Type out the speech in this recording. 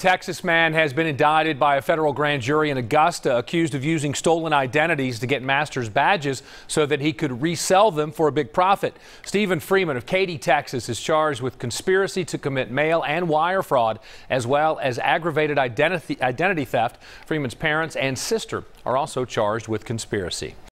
Texas man has been indicted by a federal grand jury in Augusta, accused of using stolen identities to get Masters badges so that he could resell them for a big profit. Stephen Freeman of Katy, Texas, is charged with conspiracy to commit mail and wire fraud, as well as aggravated identity, identity theft. Freeman's parents and sister are also charged with conspiracy.